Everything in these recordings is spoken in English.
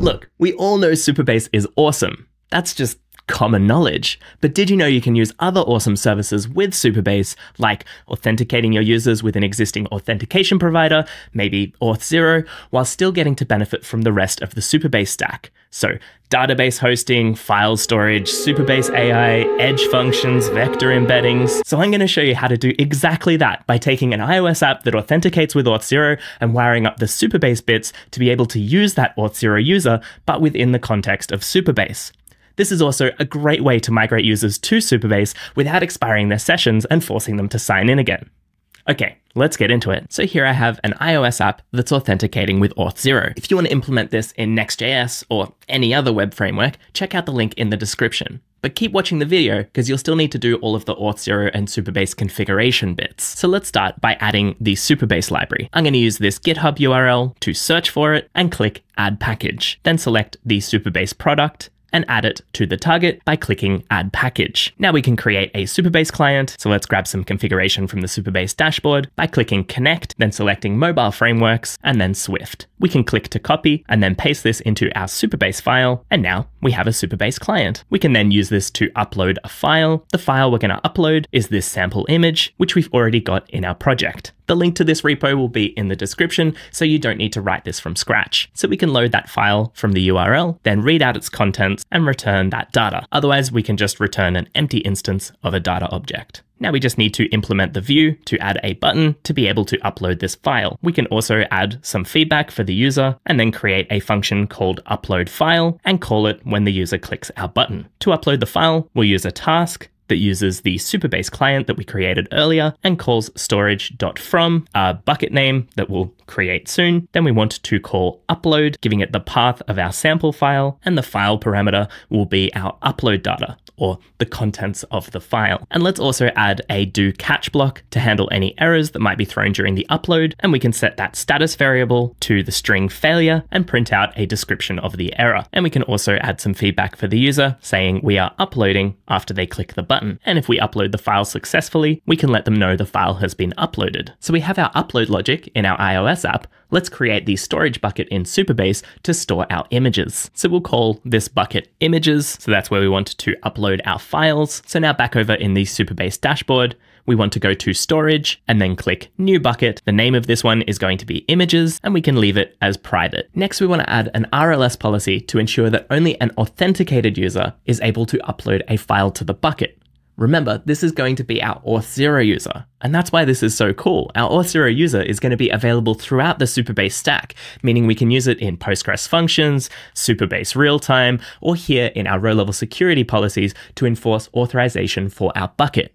Look, we all know Supabase is awesome. That's just common knowledge. But did you know you can use other awesome services with Supabase, like authenticating your users with an existing authentication provider, maybe Auth0, while still getting to benefit from the rest of the Supabase stack? So, database hosting, file storage, Supabase AI, edge functions, vector embeddings. So I'm going to show you how to do exactly that by taking an iOS app that authenticates with Auth0 and wiring up the Supabase bits to be able to use that Auth0 user, but within the context of Supabase. This is also a great way to migrate users to Supabase without expiring their sessions and forcing them to sign in again. Okay, let's get into it. So here I have an iOS app that's authenticating with Auth0. If you want to implement this in Next.js or any other web framework, check out the link in the description. But keep watching the video because you'll still need to do all of the Auth0 and Supabase configuration bits. So let's start by adding the Supabase library. I'm going to use this GitHub URL to search for it and click Add Package. Then select the Supabase product and add it to the target by clicking Add Package. Now we can create a Supabase client, so let's grab some configuration from the Supabase dashboard by clicking Connect, then selecting Mobile Frameworks, and then Swift. We can click to copy and then paste this into our Supabase file, and now we have a Supabase client. We can then use this to upload a file. The file we're going to upload is this sample image, which we've already got in our project. The link to this repo will be in the description, so you don't need to write this from scratch. So we can load that file from the URL, then read out its contents and return that data. Otherwise, we can just return an empty instance of a data object. Now we just need to implement the view to add a button to be able to upload this file. We can also add some feedback for the user and then create a function called upload file and call it when the user clicks our button. To upload the file, we'll use a task that uses the Supabase client that we created earlier and calls storage.from, a bucket name that we'll create soon. Then we want to call upload, giving it the path of our sample file, and the file parameter will be our upload data or the contents of the file. And let's also add a do catch block to handle any errors that might be thrown during the upload. And we can set that status variable to the string failure and print out a description of the error. And we can also add some feedback for the user saying we are uploading after they click the button button. And if we upload the file successfully, we can let them know the file has been uploaded. So we have our upload logic in our iOS app. Let's create the storage bucket in Supabase to store our images. So we'll call this bucket images. So that's where we want to upload our files. So now back over in the Supabase dashboard, we want to go to storage and then click new bucket. The name of this one is going to be images and we can leave it as private. Next, we want to add an RLS policy to ensure that only an authenticated user is able to upload a file to the bucket. Remember, this is going to be our Auth0 user, and that's why this is so cool. Our Auth0 user is going to be available throughout the Supabase stack, meaning we can use it in Postgres functions, Supabase real-time, or here in our row-level security policies to enforce authorization for our bucket.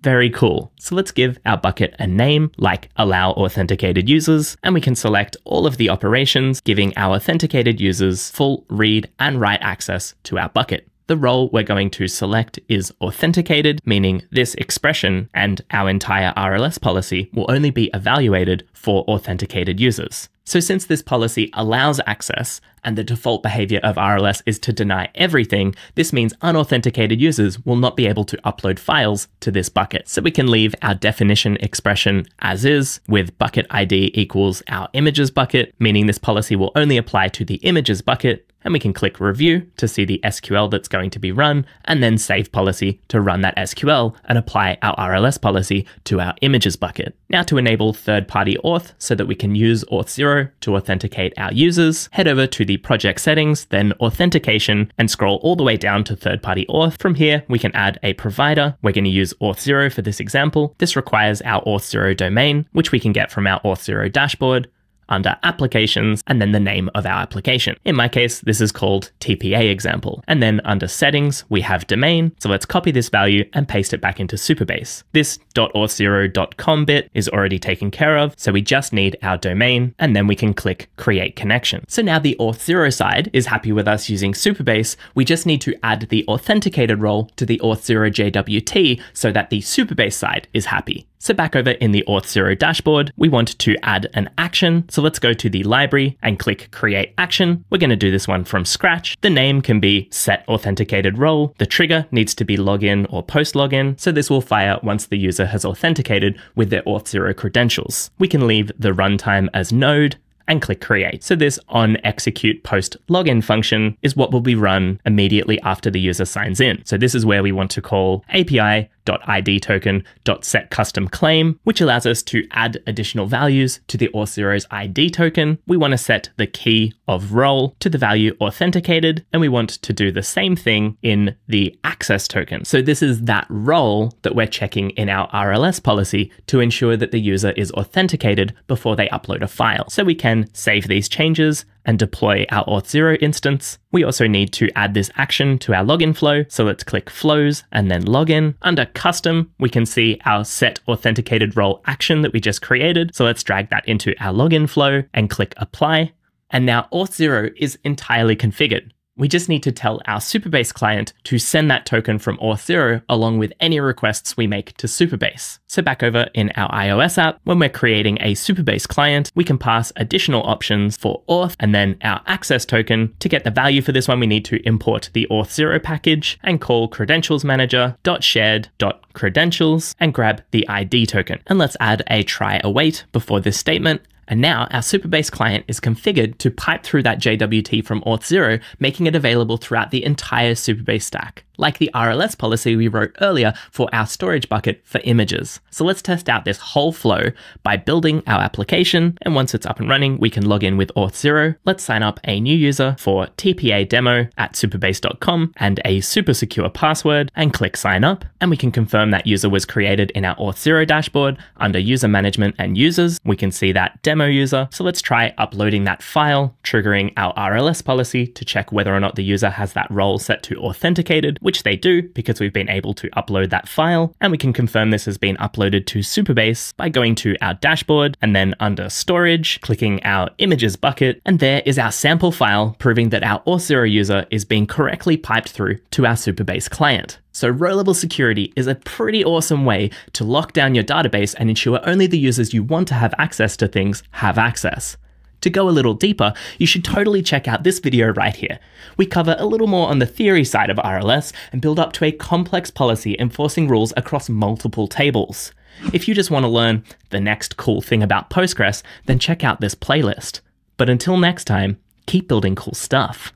Very cool. So let's give our bucket a name like allow authenticated users, and we can select all of the operations, giving our authenticated users full read and write access to our bucket. The role we're going to select is authenticated, meaning this expression and our entire RLS policy will only be evaluated for authenticated users. So since this policy allows access and the default behavior of RLS is to deny everything, this means unauthenticated users will not be able to upload files to this bucket. So we can leave our definition expression as is with bucket ID equals our images bucket, meaning this policy will only apply to the images bucket and we can click review to see the SQL that's going to be run, and then save policy to run that SQL and apply our RLS policy to our images bucket. Now to enable third-party auth so that we can use Auth0 to authenticate our users, head over to the project settings, then authentication, and scroll all the way down to third-party auth. From here, we can add a provider. We're going to use Auth0 for this example. This requires our Auth0 domain, which we can get from our Auth0 dashboard under applications and then the name of our application. In my case, this is called TPA example. And then under settings, we have domain. So let's copy this value and paste it back into Supabase. This .auth0.com bit is already taken care of. So we just need our domain and then we can click create connection. So now the Auth0 side is happy with us using Supabase. We just need to add the authenticated role to the Auth0 JWT so that the Supabase side is happy. So back over in the Auth0 dashboard, we want to add an action. So let's go to the library and click create action. We're going to do this one from scratch. The name can be set authenticated role. The trigger needs to be login or post login. So this will fire once the user has authenticated with their Auth0 credentials. We can leave the runtime as node and click create. So this on execute post login function is what will be run immediately after the user signs in. So this is where we want to call API .idtoken.set custom claim, which allows us to add additional values to the Auth0's ID token. We want to set the key of role to the value authenticated, and we want to do the same thing in the access token. So this is that role that we're checking in our RLS policy to ensure that the user is authenticated before they upload a file. So we can save these changes and deploy our Auth0 instance. We also need to add this action to our login flow. So let's click flows and then login. Under custom, we can see our set authenticated role action that we just created. So let's drag that into our login flow and click apply. And now Auth0 is entirely configured. We just need to tell our Supabase client to send that token from Auth0 along with any requests we make to Supabase. So back over in our iOS app, when we're creating a Supabase client, we can pass additional options for Auth and then our access token. To get the value for this one, we need to import the Auth0 package and call credentials manager.shared.credentials and grab the ID token. And let's add a try await before this statement and now our Supabase client is configured to pipe through that JWT from Auth0, making it available throughout the entire Supabase stack like the RLS policy we wrote earlier for our storage bucket for images. So let's test out this whole flow by building our application, and once it's up and running, we can log in with Auth0. Let's sign up a new user for TPA demo at supabase.com and a super secure password and click sign up, and we can confirm that user was created in our Auth0 dashboard under user management and users. We can see that demo user. So let's try uploading that file, triggering our RLS policy to check whether or not the user has that role set to authenticated, which they do because we've been able to upload that file, and we can confirm this has been uploaded to Supabase by going to our dashboard and then under storage, clicking our images bucket, and there is our sample file proving that our Auth0 user is being correctly piped through to our Supabase client. So row-level security is a pretty awesome way to lock down your database and ensure only the users you want to have access to things have access. To go a little deeper, you should totally check out this video right here. We cover a little more on the theory side of RLS and build up to a complex policy enforcing rules across multiple tables. If you just want to learn the next cool thing about Postgres, then check out this playlist. But until next time, keep building cool stuff.